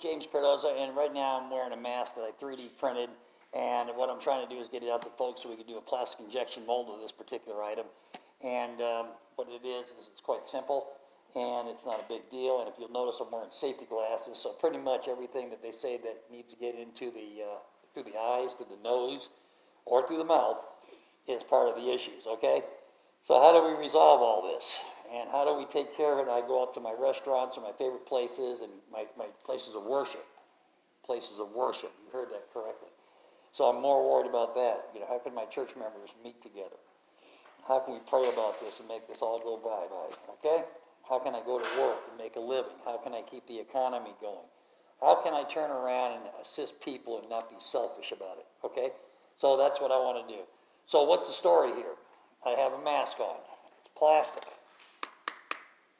James Cardoza, and right now I'm wearing a mask that I 3D printed. And what I'm trying to do is get it out to folks so we can do a plastic injection mold of this particular item. And um, what it is, is it's quite simple and it's not a big deal. And if you'll notice, I'm wearing safety glasses. So pretty much everything that they say that needs to get into the, uh, through the eyes, through the nose, or through the mouth is part of the issues, okay? So how do we resolve all this? And how do we take care of it? I go out to my restaurants or my favorite places and my, my places of worship. Places of worship. You heard that correctly. So I'm more worried about that. You know, how can my church members meet together? How can we pray about this and make this all go by by? Okay? How can I go to work and make a living? How can I keep the economy going? How can I turn around and assist people and not be selfish about it? Okay? So that's what I want to do. So what's the story here? I have a mask on. It's plastic.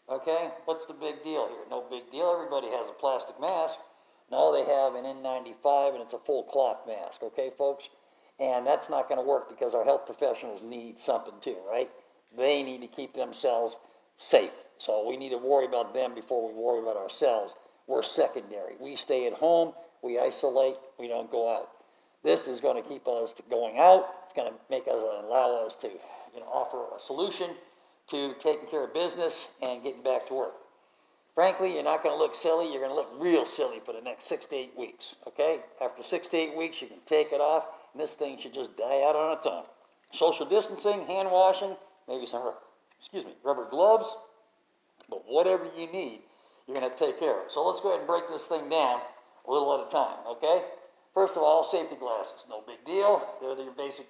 Okay? What's the big deal here? No big deal. Everybody has a plastic mask. No, they have an N95 and it's a full cloth mask. Okay, folks? And that's not going to work because our health professionals need something too, right? They need to keep themselves safe. So we need to worry about them before we worry about ourselves. We're secondary. We stay at home, we isolate, we don't go out. This is going to keep us going out. It's going to make us allow us to you know, offer a solution to taking care of business and getting back to work. Frankly, you're not going to look silly. You're going to look real silly for the next six to eight weeks. Okay? After six to eight weeks, you can take it off, and this thing should just die out on its own. Social distancing, hand washing, maybe some, excuse me, rubber gloves, but whatever you need, you're going to take care of. So let's go ahead and break this thing down a little at a time. Okay? First of all, safety glasses. No big deal. They're your basic,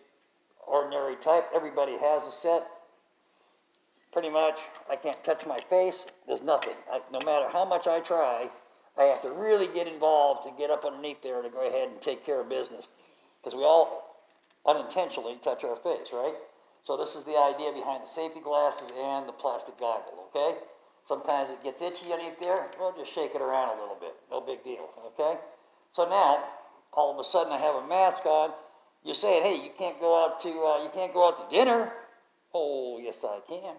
ordinary type. Everybody has a set pretty much, I can't touch my face. There's nothing. I, no matter how much I try, I have to really get involved to get up underneath there to go ahead and take care of business. Because we all unintentionally touch our face, right? So this is the idea behind the safety glasses and the plastic goggle, okay? Sometimes it gets itchy underneath there. Well, just shake it around a little bit. No big deal, okay? So now, all of a sudden I have a mask on. You're saying, hey, you can't go out to, uh, you can't go out to dinner. Oh, yes, I can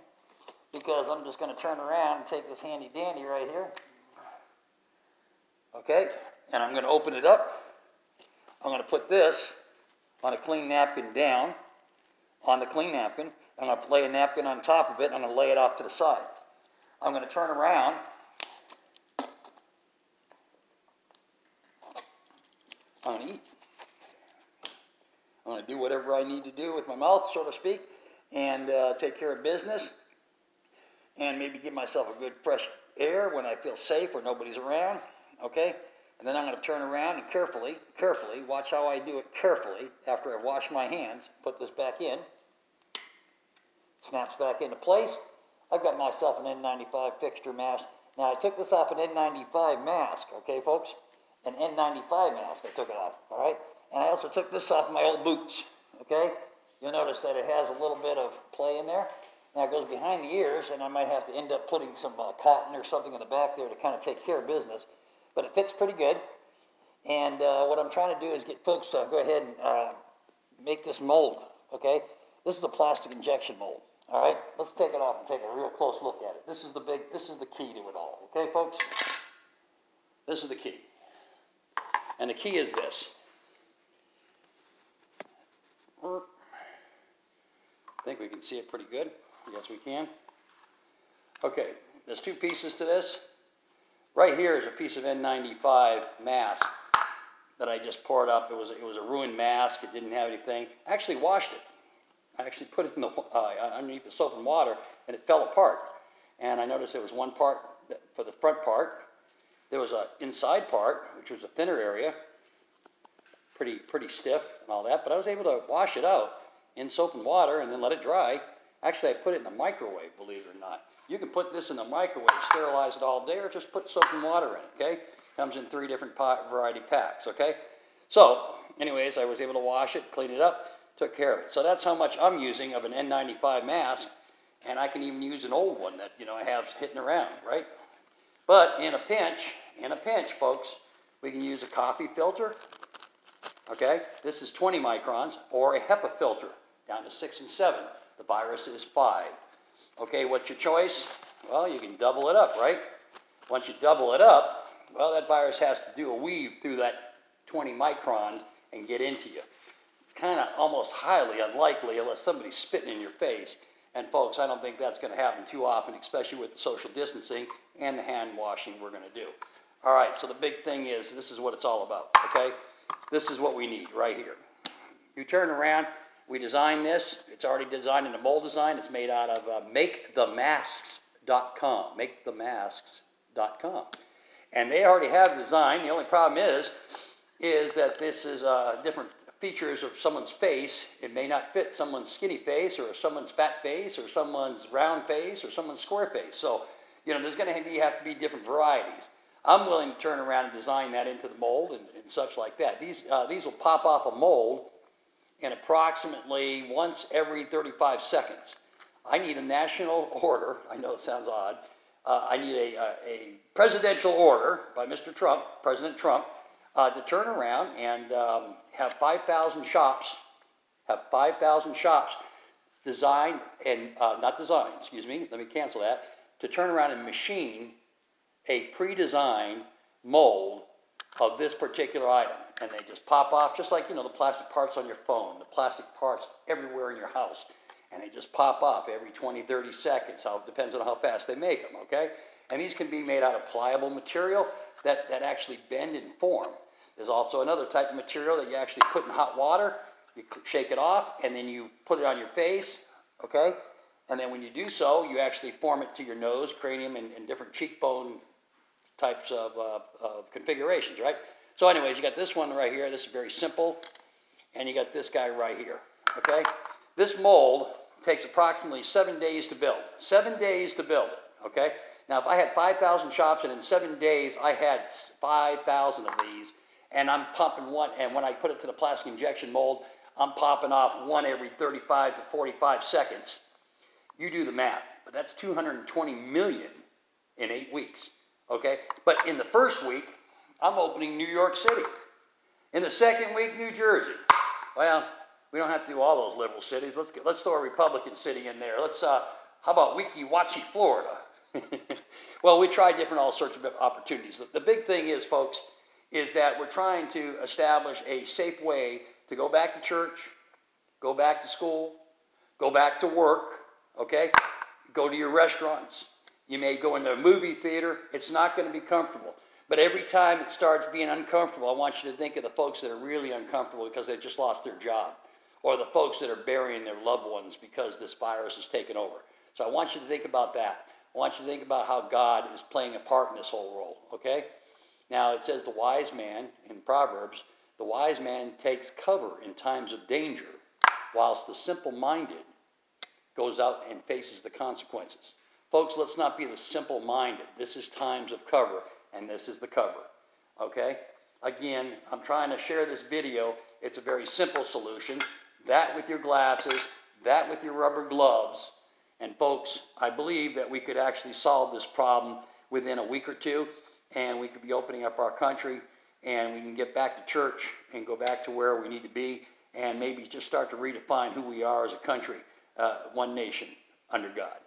because I'm just going to turn around and take this handy dandy right here. Okay, and I'm going to open it up. I'm going to put this on a clean napkin down on the clean napkin. I'm going to lay a napkin on top of it. I'm going to lay it off to the side. I'm going to turn around. I'm going to eat. I'm going to do whatever I need to do with my mouth, so to speak, and uh, take care of business and maybe give myself a good fresh air when I feel safe or nobody's around, okay? And then I'm going to turn around and carefully, carefully, watch how I do it carefully after I wash my hands, put this back in, snaps back into place. I've got myself an N95 fixture mask. Now I took this off an N95 mask, okay folks? An N95 mask, I took it off, all right? And I also took this off my old boots, okay? You'll notice that it has a little bit of play in there. Now it goes behind the ears, and I might have to end up putting some uh, cotton or something in the back there to kind of take care of business. But it fits pretty good. And uh, what I'm trying to do is get folks to go ahead and uh, make this mold, okay? This is a plastic injection mold, all right? Let's take it off and take a real close look at it. This is the big, this is the key to it all, okay, folks? This is the key. And the key is this. I think we can see it pretty good. Yes, we can. Okay, there's two pieces to this. Right here is a piece of N95 mask that I just poured up. It was, it was a ruined mask. It didn't have anything. I actually washed it. I actually put it in the, uh, underneath the soap and water, and it fell apart. And I noticed there was one part that, for the front part. There was an inside part, which was a thinner area, pretty, pretty stiff and all that. But I was able to wash it out in soap and water and then let it dry Actually, I put it in the microwave, believe it or not. You can put this in the microwave, sterilize it all day, or just put soap and water in it, okay? Comes in three different variety packs, okay? So, anyways, I was able to wash it, clean it up, took care of it. So that's how much I'm using of an N95 mask, and I can even use an old one that, you know, I have hitting around, right? But in a pinch, in a pinch, folks, we can use a coffee filter, okay? This is 20 microns, or a HEPA filter, down to six and seven. The virus is 5. Okay, what's your choice? Well, you can double it up, right? Once you double it up, Well, that virus has to do a weave through that 20 microns and get into you. It's kind of almost highly unlikely unless somebody's spitting in your face. And folks, I don't think that's going to happen too often, especially with the social distancing and the hand washing we're going to do. All right, so the big thing is this is what it's all about, okay? This is what we need right here. You turn around, we designed this. It's already designed in a mold design. It's made out of uh, makethemasks.com, makethemasks.com. And they already have design. The only problem is, is that this is uh, different features of someone's face. It may not fit someone's skinny face or someone's fat face or someone's round face or someone's square face. So, you know, there's going to have to be different varieties. I'm willing to turn around and design that into the mold and, and such like that. These, uh, these will pop off a mold in approximately once every 35 seconds. I need a national order. I know it sounds odd. Uh, I need a, a, a, presidential order by Mr. Trump, President Trump, uh, to turn around and um, have 5,000 shops, have 5,000 shops designed and uh, not designed, excuse me, let me cancel that, to turn around and machine a pre-designed mold of this particular item. And they just pop off, just like, you know, the plastic parts on your phone, the plastic parts everywhere in your house. And they just pop off every 20, 30 seconds. How, depends on how fast they make them, okay? And these can be made out of pliable material that, that actually bend and form. There's also another type of material that you actually put in hot water, you shake it off, and then you put it on your face, okay? And then when you do so, you actually form it to your nose, cranium, and, and different cheekbone types of, uh, of configurations, right? So anyways, you got this one right here. This is very simple. And you got this guy right here, okay? This mold takes approximately seven days to build. Seven days to build it, okay? Now, if I had 5,000 shops and in seven days I had 5,000 of these, and I'm pumping one, and when I put it to the plastic injection mold, I'm popping off one every 35 to 45 seconds. You do the math, but that's 220 million in eight weeks. Okay? But in the first week, I'm opening New York City. In the second week, New Jersey. Well, we don't have to do all those liberal cities. Let's, get, let's throw a Republican city in there. Let's, uh, how about Weeki Wachee, Florida? well, we try different all sorts of opportunities. The big thing is, folks, is that we're trying to establish a safe way to go back to church, go back to school, go back to work, okay? Go to your restaurants, you may go into a movie theater, it's not going to be comfortable. But every time it starts being uncomfortable, I want you to think of the folks that are really uncomfortable because they just lost their job, or the folks that are burying their loved ones because this virus has taken over. So I want you to think about that. I want you to think about how God is playing a part in this whole role, okay? Now it says the wise man in Proverbs, the wise man takes cover in times of danger, whilst the simple minded goes out and faces the consequences. Folks, let's not be the simple minded. This is times of cover, and this is the cover. Okay? Again, I'm trying to share this video. It's a very simple solution. That with your glasses, that with your rubber gloves. And folks, I believe that we could actually solve this problem within a week or two, and we could be opening up our country, and we can get back to church and go back to where we need to be, and maybe just start to redefine who we are as a country, uh, one nation under God.